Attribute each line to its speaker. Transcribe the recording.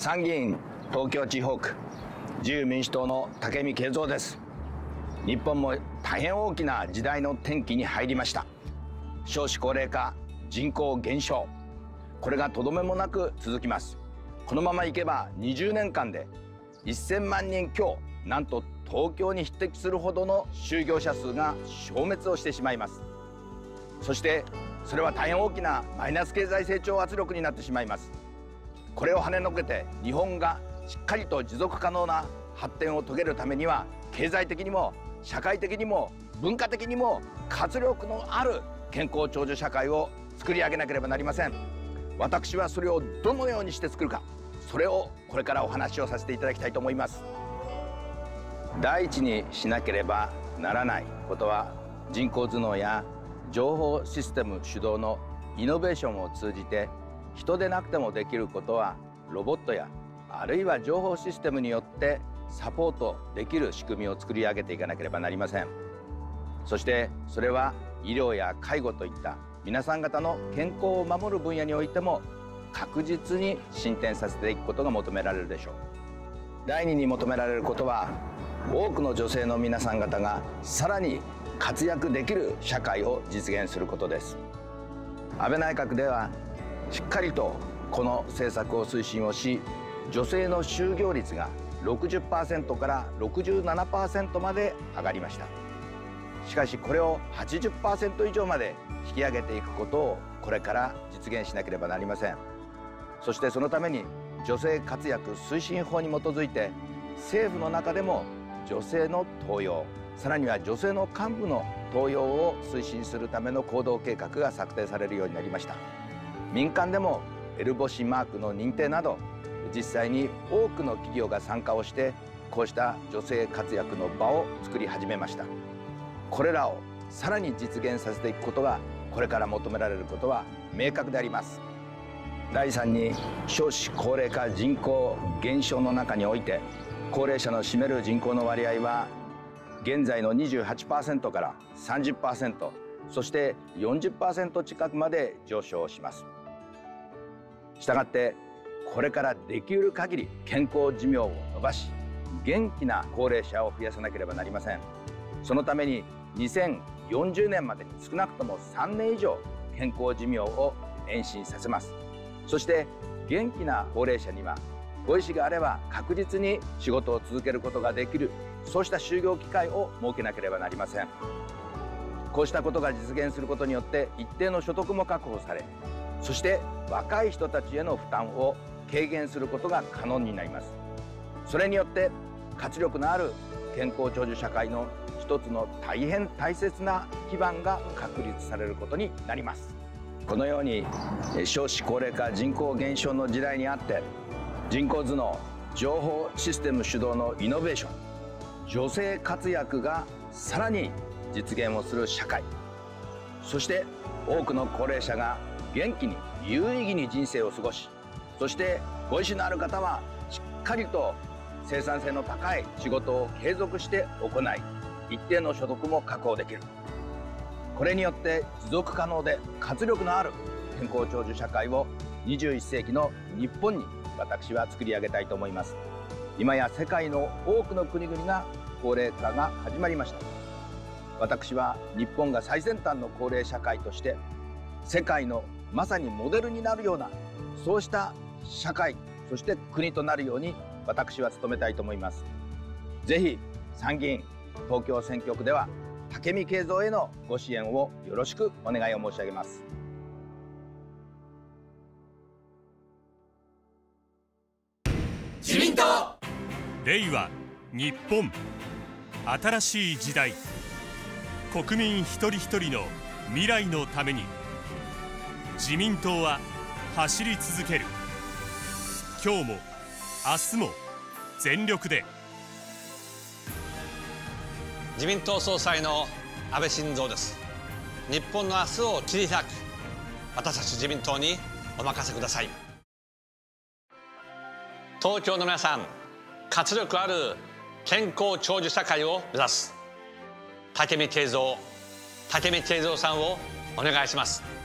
Speaker 1: 参議院東京地方区自由民主党の武見敬三です。日本も大変大きな時代の転機に入りました。少子高齢化人口減少。これがとどめもなく続きます。このままいけば20年間で1000万人強なんと東京に匹敵するほどの就業者数が消滅をしてしまいます。そしてそれは大変大きなマイナス経済成長圧力になってしまいます。これを跳ねのけて日本がしっかりと持続可能な発展を遂げるためには経済的にも社会的にも文化的にも活力のある健康長寿社会を作り上げなければなりません。私はそれをどのようにして作るかそれをこれからお話をさせていただきたいと思います。第一にしなければならないことは人工頭脳や情報システム主導のイノベーションを通じて人でなくてもできることはロボットやあるいは情報システムによってサポートできる仕組みを作り上げていかなければなりません。そしてそれは医療や介護といった皆さん方の健康を守る分野においても確実に進展させていくことが求められるでしょう。第二に求められることは多くの女性の皆さん方がさらに活躍できる社会を実現することです。安倍内閣ではしっかりとこの政策を推進をし女性の就業率が60%から67%まで上がりました。しかしこれを80%以上まで引き上げていくことをこれから実現しなければなりません。そしてそのために女性活躍推進法に基づいて政府の中でも女性の登用さらには女性の幹部の登用を推進するための行動計画が策定されるようになりました。民間でもエルボシマークの認定など実際に多くの企業が参加をしてこうした女性活躍の場を作り始めました。これらをさらに実現させていくことがこれから求められることは明確であります。第3に少子高齢化人口減少の中において高齢者の占める人口の割合は現在の28%から30%そして40%近くまで上昇します。したがってこれからできる限り健康寿命を伸ばし元気な高齢者を増やさなければなりません。そのために2040年までに少なくとも3年以上健康寿命を延伸させます。そして元気な高齢者にはご意思があれば確実に仕事を続けることができるそうした就業機会を設けなければなりません。こうしたことが実現することによって一定の所得も確保されそして若い人たちへの負担を軽減することが可能になります。それによって活力のある健康長寿社会の一つの大変大切な基盤が確立されることになります。このように少子高齢化人口減少の時代にあって人工頭脳情報システム主導のイノベーション女性活躍がさらに実現をする社会そして多くの高齢者が元気に有意義に人生を過ごしそしてご意思のある方はしっかりと生産性の高い仕事を継続して行い一定の所得も確保できる。これによって持続可能で活力のある健康長寿社会を21世紀の日本に私は作り上げたいと思います。今や世界の多くの国々が高齢化が始まりました。私は日本が最先端の高齢社会として世界のまさにモデルになるようなそうした社会そして国となるように私は努めたいと思います。ぜひ参議院東京選挙区では武見敬三へのご支援をよろしくお願いを申し上げます。
Speaker 2: 自民党。令和日本。新しい時代。国民一人一人の未来のために自民党は走り続ける。今日も明日も全力で。
Speaker 3: 自民党総裁の安倍晋三です。日本の明日を切り開く。私たち自民党にお任せください。東京の皆さん活力ある健康長寿社会を目指す。武見敬三武見敬三さんをお願いします。